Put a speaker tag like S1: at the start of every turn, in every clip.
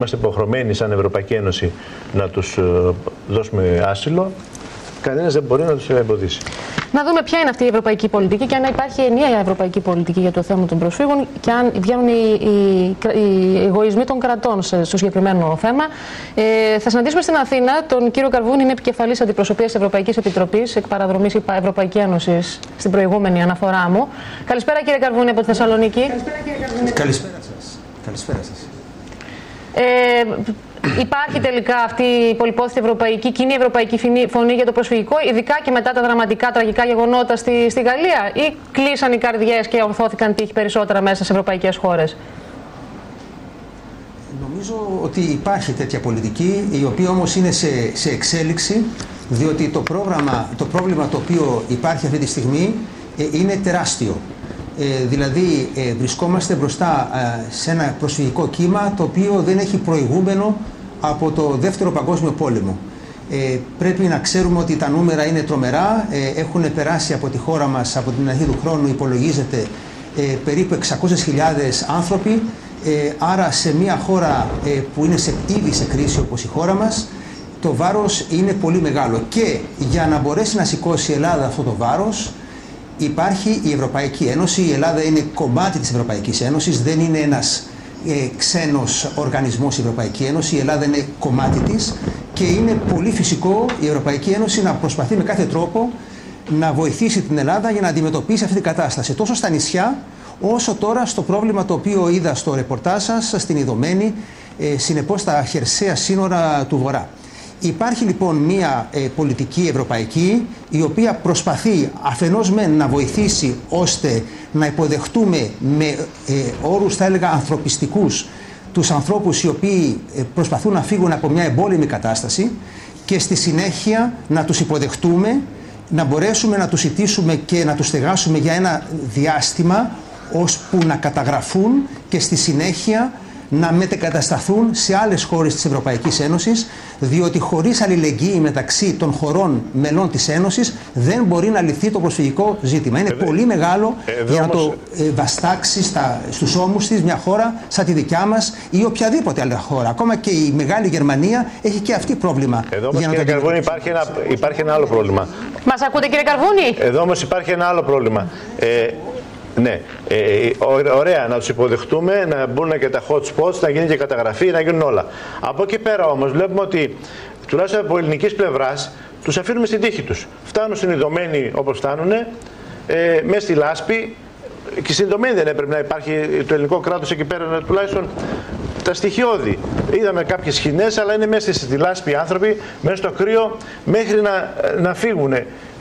S1: είμαστε υποχρεωμένοι σαν Ευρωπαϊκή Ένωση να τους ε, δώσουμε άσυλο, κανένας δεν μπορεί να τους εμποδίσει.
S2: Να δούμε ποια είναι αυτή η ευρωπαϊκή πολιτική και αν υπάρχει ενιαία ευρωπαϊκή πολιτική για το θέμα των προσφύγων και αν βγαίνουν οι, οι, οι εγωισμοί των κρατών στο συγκεκριμένο θέμα. Ε, θα συναντήσουμε στην Αθήνα τον κύριο Καρβούνη, είναι επικεφαλής αντιπροσωπείας Ευρωπαϊκής Επιτροπής, εκ παραδρομή Ευρωπαϊκής Ένωσης στην προηγούμενη αναφορά μου. Καλησπέρα κύριε Καρβούνη από τη Θεσσαλονίκη.
S3: Καλησπέρα κύριε Καρβούνη. Καλησπέρα σας. Καλησπέρα σας.
S2: Ε, υπάρχει τελικά αυτή η πολυπόθητη ευρωπαϊκή, κοινή ευρωπαϊκή φωνή για το προσφυγικό, ειδικά και μετά τα δραματικά τραγικά γεγονότα στη, στη Γαλλία, ή κλείσαν οι καρδιές και ορθώθηκαν τύχη περισσότερα μέσα σε ευρωπαϊκές χώρες;
S3: Νομίζω ότι υπάρχει τέτοια πολιτική, η οποία όμως είναι σε, σε εξέλιξη, διότι το, πρόγραμμα, το πρόβλημα το οποίο υπάρχει αυτή τη στιγμή ε, είναι τεράστιο. Ε, δηλαδή ε, βρισκόμαστε μπροστά ε, σε ένα προσφυγικό κύμα το οποίο δεν έχει προηγούμενο από το Δεύτερο Παγκόσμιο Πόλεμο. Ε, πρέπει να ξέρουμε ότι τα νούμερα είναι τρομερά, έχουν περάσει από τη χώρα μας από την αρχή του χρόνου υπολογίζεται περίπου 600.000 άνθρωποι άρα σε μια χώρα που είναι σε, ήδη σε κρίση όπως η χώρα μας το βάρος είναι πολύ μεγάλο και για να μπορέσει να σηκώσει η Ελλάδα αυτό το βάρος υπάρχει η Ευρωπαϊκή Ένωση, η Ελλάδα είναι κομμάτι της Ευρωπαϊκής Ένωσης, δεν είναι ένας ε, ξένος οργανισμός η Ευρωπαϊκή Ένωση, η Ελλάδα είναι κομμάτι της και είναι πολύ φυσικό η Ευρωπαϊκή Ένωση να προσπαθεί με κάθε τρόπο να βοηθήσει την Ελλάδα για να αντιμετωπίσει αυτή την κατάσταση. Τόσο στα νησιά, όσο τώρα στο πρόβλημα το οποίο είδα στο ρεπορτάζ σας, στην Ιδωμένη, ε, συνεπώς στα χερσαία σύνορα του Βορρά. Υπάρχει λοιπόν μια ε, πολιτική ευρωπαϊκή η οποία προσπαθεί αφενός με να βοηθήσει ώστε να υποδεχτούμε με ε, όρους θα έλεγα ανθρωπιστικούς τους ανθρώπους οι οποίοι ε, προσπαθούν να φύγουν από μια εμπόλεμη κατάσταση και στη συνέχεια να τους υποδεχτούμε, να μπορέσουμε να τους ιτήσουμε και να τους στεγάσουμε για ένα διάστημα ώσπου να καταγραφούν και στη συνέχεια να μετεκατασταθούν σε άλλες χώρες της Ευρωπαϊκής Ένωσης διότι χωρίς αλληλεγγύη μεταξύ των χωρών μελών της Ένωσης δεν μπορεί να λυθεί το προσφυγικό ζήτημα. Είναι πολύ μεγάλο για να το ε, βαστάξει στα, στους ώμους της μια χώρα σαν τη δικιά μας ή οποιαδήποτε άλλη χώρα. Ακόμα και η Μεγάλη Γερμανία έχει και αυτή πρόβλημα.
S1: Εδώ όμως κύριε Καρβούνη υπάρχει ένα, υπάρχει ένα άλλο πρόβλημα.
S2: Μας ακούτε κύριε Καρβούνη;
S1: Εδώ όμως υπάρχει ένα άλλο πρόβλημα. Ε, ναι, ε, ε ωραία να τους υποδεχτούμε, να μπουν και τα hot spots, να γίνει και καταγραφή, να γίνουν όλα. Από εκεί πέρα όμως βλέπουμε ότι τουλάχιστον από ελληνικής πλευράς τους αφήνουμε στην τύχη τους. Φτάνουν συνειδωμένοι όπως φτάνουν, ε, μέσα στη λάσπη. Και συνειδωμένοι δεν έπρεπε να υπάρχει το ελληνικό κράτος εκεί πέρα, τουλάχιστον τα στοιχειώδη. Είδαμε κάποιες σκηνές, αλλά είναι μέσα στη λάσπη οι άνθρωποι, μέσα στο κρύο, μέχρι να, να φύγουν.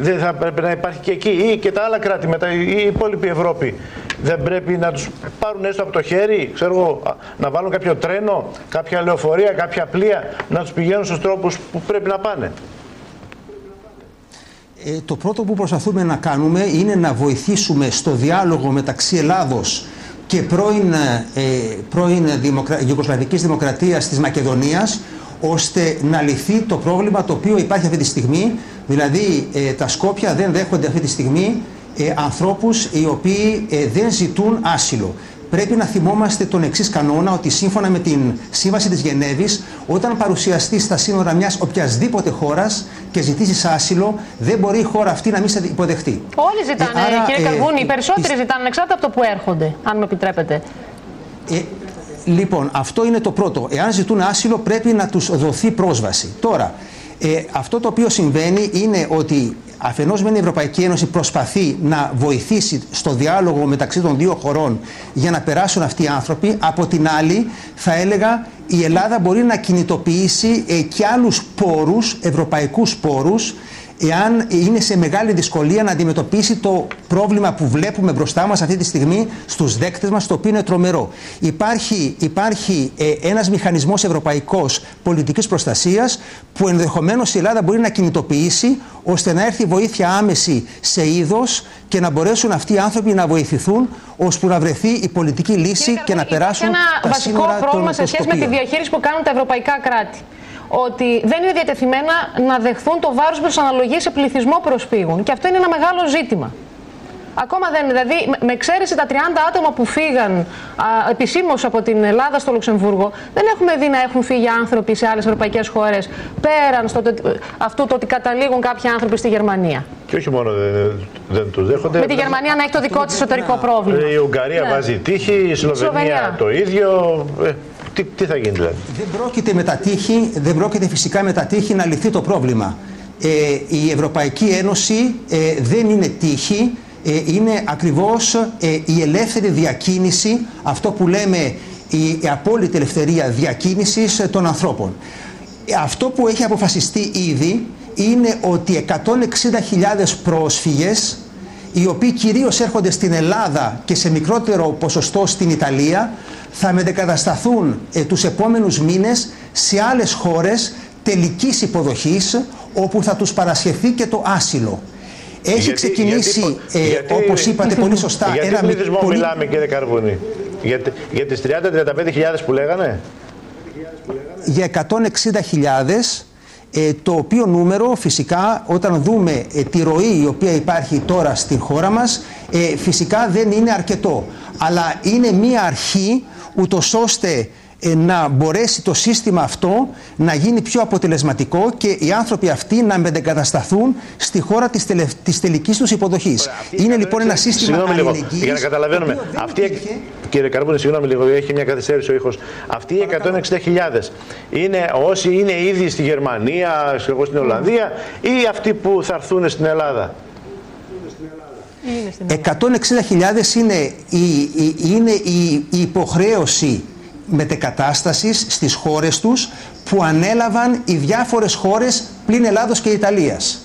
S1: Δεν θα πρέπει να υπάρχει και εκεί ή και τα άλλα κράτη, μετά, ή η υπόλοιπη Ευρώπη. Δεν πρέπει να τους πάρουν έστω από το χέρι, ξέρω να βάλουν κάποιο τρένο, κάποια λεωφορεία, κάποια πλοία, να τους πηγαίνουν στους τρόπους που πρέπει να πάνε.
S3: Ε, το πρώτο που προσπαθούμε να κάνουμε είναι να βοηθήσουμε στο διάλογο μεταξύ Ελλάδος και πρώην, ε, πρώην δημοκρα... Ιουγκοσλαβικής Δημοκρατίας της Μακεδονίας ώστε να λυθεί το πρόβλημα το οποίο υπάρχει αυτή τη στιγμή. Δηλαδή ε, τα Σκόπια δεν δέχονται αυτή τη στιγμή ε, ανθρώπους οι οποίοι ε, δεν ζητούν άσυλο πρέπει να θυμόμαστε τον εξής κανόνα ότι σύμφωνα με την Σύμβαση της Γενέβης όταν παρουσιαστεί στα σύνορα μιας οποιασδήποτε χώρας και ζητήσεις άσυλο δεν μπορεί η χώρα αυτή να μην σε υποδεχτεί.
S2: Όλοι ζητάνε ε, άρα, κύριε Καρβούνη, οι περισσότεροι ζητάνε ανεξάρτητα από το που έρχονται, αν με επιτρέπετε.
S3: Ε, λοιπόν, αυτό είναι το πρώτο. Εάν ζητούν άσυλο πρέπει να τους δοθεί πρόσβαση. Τώρα, ε, αυτό το οποίο συμβαίνει είναι ότι αφενός με η Ευρωπαϊκή Ένωση προσπαθεί να βοηθήσει στο διάλογο μεταξύ των δύο χωρών για να περάσουν αυτοί οι άνθρωποι, από την άλλη θα έλεγα η Ελλάδα μπορεί να κινητοποιήσει ε, και άλλους πόρους, ευρωπαϊκούς πόρους εάν είναι σε μεγάλη δυσκολία να αντιμετωπίσει το πρόβλημα που βλέπουμε μπροστά μας αυτή τη στιγμή στους δέκτες μας, το οποίο είναι τρομερό. Υπάρχει, υπάρχει ε, ένας μηχανισμός ευρωπαϊκός πολιτικής προστασίας που ενδεχομένως η Ελλάδα μπορεί να κινητοποιήσει ώστε να έρθει βοήθεια άμεση σε είδος και να μπορέσουν αυτοί οι άνθρωποι να βοηθηθούν ώστε να βρεθεί η πολιτική λύση και να περάσουν
S2: ένα
S3: τα
S2: βασικό πρόβλημα σε σχέση με τη διαχείριση που κάνουν τα ευρωπαϊκά κράτη ότι δεν είναι διατεθειμένα να δεχθούν το βάρος που τους αναλογεί σε πληθυσμό προσφύγων. Και αυτό είναι ένα μεγάλο ζήτημα. Ακόμα δεν είναι. Δηλαδή, με εξαίρεση τα 30 άτομα που φύγαν επισήμως από την Ελλάδα στο Λουξεμβούργο, δεν έχουμε δει να έχουν φύγει άνθρωποι σε άλλες ευρωπαϊκές χώρες πέραν στο, αυτού το ότι καταλήγουν κάποιοι άνθρωποι στη Γερμανία.
S1: Και όχι μόνο δεν, δεν τους δέχονται.
S2: Με τη Γερμανία να έχει το δικό της εσωτερικό πρόβλημα.
S1: Η Ουγγαρία ναι. βάζει τύχη, η Σλοβενία, το ίδιο. Ε, τι, τι θα γίνει δηλαδή;
S3: Δεν πρόκειται, με τα τύχη, δεν πρόκειται φυσικά με τα τύχη να λυθεί το πρόβλημα. Ε, η Ευρωπαϊκή Ένωση ε, δεν είναι τύχη, ε, είναι ακριβώς ε, η ελεύθερη διακίνηση, αυτό που λέμε η απόλυτη ελευθερία διακίνησης των ανθρώπων. Αυτό που έχει αποφασιστεί ήδη είναι ότι 160.000 πρόσφυγες οι οποίοι κυρίως έρχονται στην Ελλάδα και σε μικρότερο ποσοστό στην Ιταλία θα μετεκατασταθούν ε, τους επόμενους μήνες σε άλλες χώρες τελικής υποδοχής όπου θα τους παρασχεθεί και το άσυλο. Έχει ξεκινήσει, γιατί, ε, όπως είπατε πολύ σωστά,
S1: για ένα πληθυσμό πολύ... μιλάμε κύριε Καρβούνη; Για, για τις 30-35 που λέγανε;
S3: Για 160.000 ε, το οποίο νούμερο φυσικά όταν δούμε ε, τη ροή η οποία υπάρχει τώρα στην χώρα μας ε, φυσικά δεν είναι αρκετό αλλά είναι μία αρχή ούτως ώστε ε, να μπορέσει το σύστημα αυτό να γίνει πιο αποτελεσματικό και οι άνθρωποι αυτοί να μετεγκατασταθούν στη χώρα της, τελε, της τελικής τους υποδοχής. είναι λοιπόν ένα σύστημα αλληλεγγύης...
S1: Για να καταλαβαίνουμε, αυτή, κύριε Καρπούνη, συγγνώμη λίγο, έχει μια καθυστέρηση ο ήχος. Αυτοί οι 160.000 είναι όσοι είναι ήδη στη Γερμανία, στην Ολλανδία ή αυτοί που θα έρθουν στην Ελλάδα;
S3: 160.000 είναι η, είναι η υποχρέωση μετεκατάστασης στις χώρες τους που ανέλαβαν οι διάφορες χώρες πλην Ελλάδος και Ιταλίας.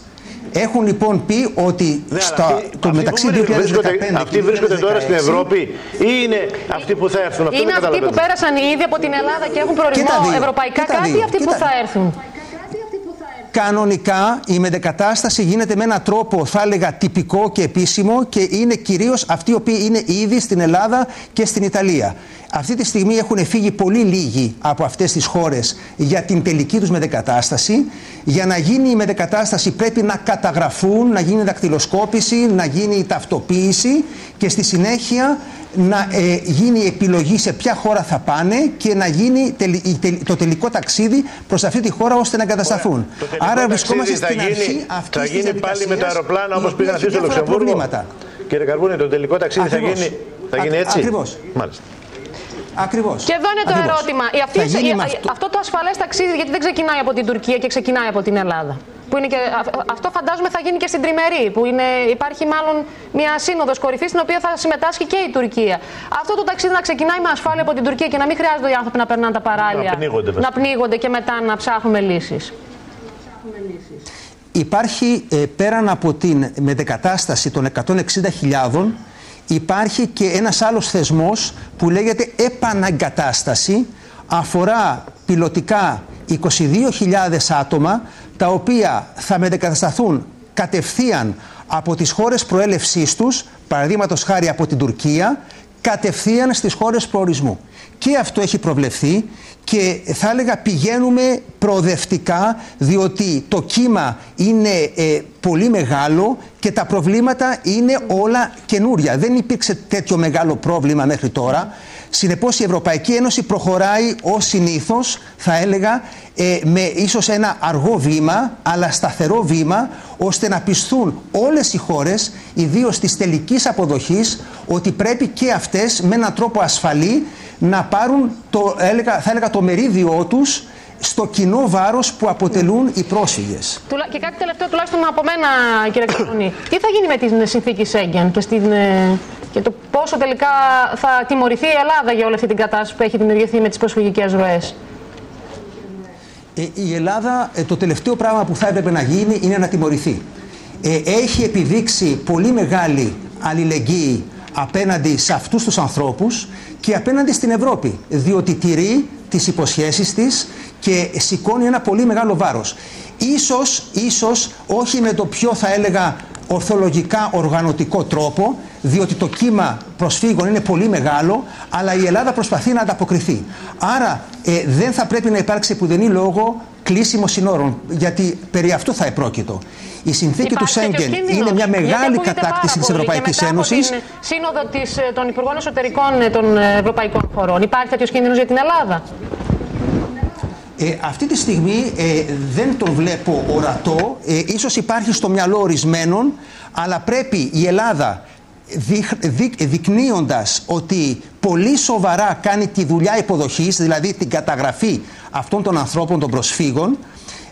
S3: Έχουν λοιπόν πει ότι
S1: ναι, στα, αυτοί, το μεταξύ 2015 Αυτοί βρίσκονται τώρα στην Ευρώπη ή είναι αυτοί που θα έρθουν;
S2: Αυτό είναι αυτοί που πέρασαν ήδη από την Ελλάδα και έχουν προορισμό ευρωπαϊκά κάτι ή αυτοί που θα έρθουν.
S3: Κανονικά η μετεκατάσταση γίνεται με έναν τρόπο θα έλεγα τυπικό και επίσημο και είναι κυρίως αυτοί οι οποίοι είναι ήδη στην Ελλάδα και στην Ιταλία. Αυτή τη στιγμή έχουν φύγει πολύ λίγοι από αυτές τις χώρες για την τελική τους μετεκατάσταση. Για να γίνει η μετεκατάσταση πρέπει να καταγραφούν, να γίνει δακτυλοσκόπηση, να γίνει η ταυτοποίηση και στη συνέχεια να ε, γίνει η επιλογή σε ποια χώρα θα πάνε και να γίνει το τελικό ταξίδι προς αυτή τη χώρα ώστε να εγκατασταθούν.
S1: Άρα βρισκόμαστε στην γίνει, αρχή αυτής Θα γίνει πάλι με το αεροπλάνο όπως πήγαν αυτοί στο Λουξεμβούργο. Κύριε Καρβούνη, το τελικό ταξίδι θα γίνει, θα γίνει έτσι;
S3: Ακριβώς.
S1: Μάλιστα.
S3: Ακριβώς.
S2: Και εδώ είναι το ερώτημα. Η αυτή, η, αυτό. αυτό το ασφαλές ταξίδι, γιατί δεν ξεκινάει από την Τουρκία και ξεκινάει από την Ελλάδα. Που είναι και, αυτό φαντάζομαι θα γίνει και στην Τριμερή, που είναι, υπάρχει μάλλον μια σύνοδος κορυφής στην οποία θα συμμετάσχει και η Τουρκία. Αυτό το ταξίδι να ξεκινάει με ασφάλεια από την Τουρκία και να μην χρειάζονται οι άνθρωποι να περνάνε τα παράλια.
S1: Να πνίγονται,
S2: να πνίγονται και μετά να ψάχνουμε λύσεις.
S3: Υπάρχει ε, πέραν από την μετεκατάσταση των 160.000 υπάρχει και ένας άλλος θεσμός που λέγεται επαναγκατάσταση αφορά πιλωτικά 22.000 άτομα τα οποία θα μετεκατασταθούν κατευθείαν από τις χώρες προέλευσής τους, παραδείγματος χάρη από την Τουρκία, κατευθείαν στις χώρες προορισμού. Και αυτό έχει προβλεφθεί και θα έλεγα πηγαίνουμε προοδευτικά διότι το κύμα είναι ε, πολύ μεγάλο και τα προβλήματα είναι όλα καινούρια. Δεν υπήρξε τέτοιο μεγάλο πρόβλημα μέχρι τώρα. Συνεπώς η Ευρωπαϊκή Ένωση προχωράει ως συνήθως, θα έλεγα, ε, με ίσως ένα αργό βήμα, αλλά σταθερό βήμα, ώστε να πιστούν όλες οι χώρες, ιδίως της τελικής αποδοχής, ότι πρέπει και αυτές με έναν τρόπο ασφαλή να πάρουν το, έλεγα, θα έλεγα, το μερίδιό τους στο κοινό βάρος που αποτελούν οι πρόσφυγες.
S2: Και κάτι τελευταίο τουλάχιστον από μένα κύριε Καρονή. Τι θα γίνει με την συνθήκη Σέγγεν και, στην, ε, και το πόσο τελικά θα τιμωρηθεί η Ελλάδα για όλη αυτή την κατάσταση που έχει δημιουργηθεί με τις προσφυγικές ροές.
S3: Ε, η Ελλάδα ε, το τελευταίο πράγμα που θα έπρεπε να γίνει είναι να τιμωρηθεί. έχει επιδείξει πολύ μεγάλη αλληλεγγύη απέναντι σε αυτούς τους ανθρώπους και απέναντι στην Ευρώπη, διότι τηρεί τις υποσχέσεις της και σηκώνει ένα πολύ μεγάλο βάρος. Ίσως, ίσως όχι με το πιο θα έλεγα ορθολογικά οργανωτικό τρόπο, διότι το κύμα προσφύγων είναι πολύ μεγάλο, αλλά η Ελλάδα προσπαθεί να ανταποκριθεί. Άρα ε, δεν θα πρέπει να υπάρξει πουδενή λόγο κλείσιμο συνόρων, γιατί περί αυτού θα επρόκειτο. Η συνθήκη
S2: Υπάρχει
S3: του Σέγγεν
S2: τέτοιος
S3: είναι μια
S2: κίνδυνος,
S3: μεγάλη
S2: γιατί ακούγεται
S3: κατάκτηση
S2: πάρα
S3: της
S2: πολύ.
S3: Ευρωπαϊκής
S2: και μετά
S3: Ένωσης.
S2: Από την σύνοδο της, ε, των Υπουργών Εσωτερικών ε, των ε, Ευρωπαϊκών χωρών. Υπάρχει τέτοιος κίνδυνος για την Ελλάδα;
S3: Ε, αυτή τη στιγμή ε, δεν τον βλέπω ορατό, ε, ίσως υπάρχει στο μυαλό ορισμένων, αλλά πρέπει η Ελλάδα δείχ- δει- δεικνύοντας ότι πολύ σοβαρά κάνει τη δουλειά υποδοχής, δηλαδή την καταγραφή αυτών των ανθρώπων των προσφύγων,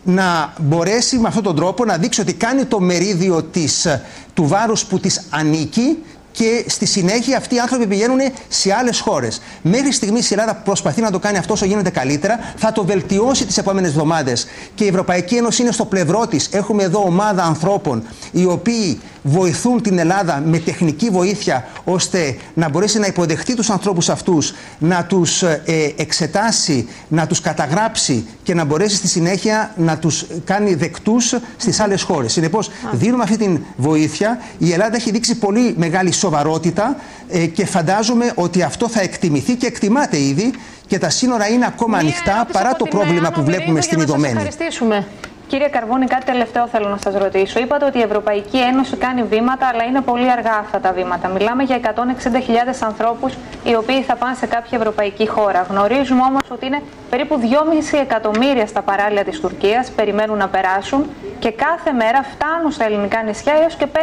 S3: να μπορέσει με αυτόν τον τρόπο να δείξει ότι κάνει το μερίδιο της, του βάρους που της ανήκει και στη συνέχεια αυτοί οι άνθρωποι πηγαίνουν σε άλλες χώρες. Μέχρι στιγμής η Ελλάδα προσπαθεί να το κάνει αυτό όσο γίνεται καλύτερα. Θα το βελτιώσει τις επόμενες εβδομάδες. Και η Ευρωπαϊκή Ένωση είναι στο πλευρό της. Έχουμε εδώ ομάδα ανθρώπων οι οποίοι βοηθούν την Ελλάδα με τεχνική βοήθεια ώστε να μπορέσει να υποδεχτεί τους ανθρώπους αυτούς, να τους ε, εξετάσει, να τους καταγράψει και να μπορέσει στη συνέχεια να τους κάνει δεκτούς στις άλλες χώρες. Συνεπώς, δίνουμε αυτή την βοήθεια. Η Ελλάδα έχει δείξει πολύ μεγάλη σοβαρότητα ε, και φαντάζομαι ότι αυτό θα εκτιμηθεί και εκτιμάται ήδη και τα σύνορα είναι ακόμα
S2: Μία
S3: ανοιχτά
S2: ερώτηση
S3: παρά
S2: από
S3: το
S2: την
S3: πρόβλημα
S2: Άννα
S3: που βλέπουμε
S2: Μυρίδου
S3: στην
S2: για να σας
S3: Ιδωμένη.
S2: Ευχαριστήσουμε.
S4: Κύριε Καρβούνη, κάτι τελευταίο θέλω να σας ρωτήσω. Είπατε ότι η Ευρωπαϊκή Ένωση κάνει βήματα, αλλά είναι πολύ αργά αυτά τα βήματα. Μιλάμε για 160.000 ανθρώπους οι οποίοι θα πάνε σε κάποια ευρωπαϊκή χώρα. Γνωρίζουμε όμως ότι είναι περίπου 2,5 εκατομμύρια στα παράλια της Τουρκίας, περιμένουν να περάσουν και κάθε μέρα φτάνουν στα ελληνικά νησιά έως και 5.000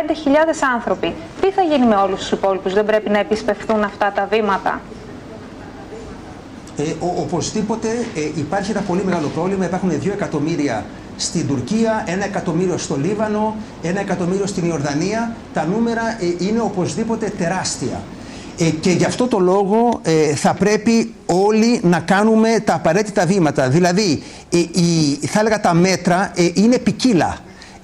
S4: άνθρωποι. Τι θα γίνει με όλους τους υπόλοιπους, δεν πρέπει να επισπευθούν αυτά τα βήματα;
S3: Ε, ο, οπωσδήποτε ε, υπάρχει ένα πολύ μεγάλο πρόβλημα. Υπάρχουν 2 εκατομμύρια στην Τουρκία, ένα εκατομμύριο στο Λίβανο, ένα εκατομμύριο στην Ιορδανία. Τα νούμερα ε, είναι οπωσδήποτε τεράστια. Ε, και γι' αυτό το λόγο ε, θα πρέπει όλοι να κάνουμε τα απαραίτητα βήματα. Δηλαδή, ε, η, θα έλεγα τα μέτρα ε, είναι ποικίλα.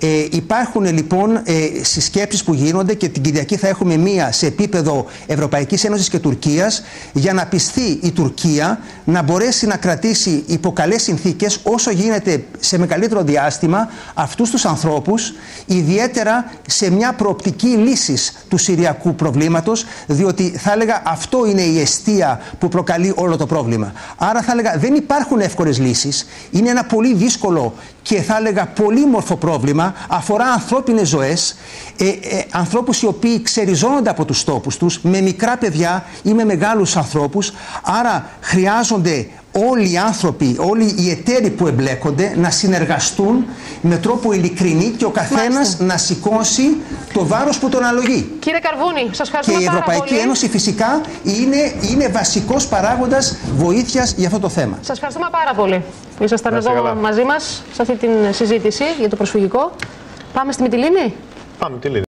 S3: Ε, υπάρχουν λοιπόν ε, συσκέψεις που γίνονται και την Κυριακή θα έχουμε μία σε επίπεδο Ευρωπαϊκής Ένωσης και Τουρκίας για να πιστεί η Τουρκία να μπορέσει να κρατήσει υπό καλές συνθήκες όσο γίνεται σε μεγαλύτερο διάστημα αυτούς τους ανθρώπους ιδιαίτερα σε μια προοπτική λύσης του Συριακού προβλήματος διότι θα έλεγα αυτό είναι η αιστεία που προκαλεί όλο το πρόβλημα. Άρα θα έλεγα δεν υπάρχουν εύκολες λύσεις, είναι ένα πολύ δύσκολο και θα έλεγα πολύμορφο πρόβλημα, αφορά ανθρώπινες ζωές, ε, ε, ανθρώπους οι οποίοι ξεριζώνονται από τους τόπους τους, με μικρά παιδιά ή με μεγάλους ανθρώπους, άρα χρειάζονται όλοι οι άνθρωποι, όλοι οι εταίροι που εμπλέκονται να συνεργαστούν με τρόπο ειλικρινή και ο καθένας
S2: Μάλιστα.
S3: να σηκώσει το βάρος που τον αλογεί.
S2: Κύριε Καρβούνη, σας
S3: Και
S2: ευχαριστούμε
S3: η
S2: πάρα
S3: Ευρωπαϊκή
S2: πολύ.
S3: Ένωση φυσικά είναι, είναι βασικός παράγοντας βοήθειας για αυτό το θέμα.
S2: Σας ευχαριστούμε πάρα πολύ που ήσασταν
S1: Να είστε
S2: εδώ
S1: καλά.
S2: μαζί μας σε αυτή τη συζήτηση για το προσφυγικό. Πάμε στη Μυτιλίνη.
S1: Πάμε, τι λέει.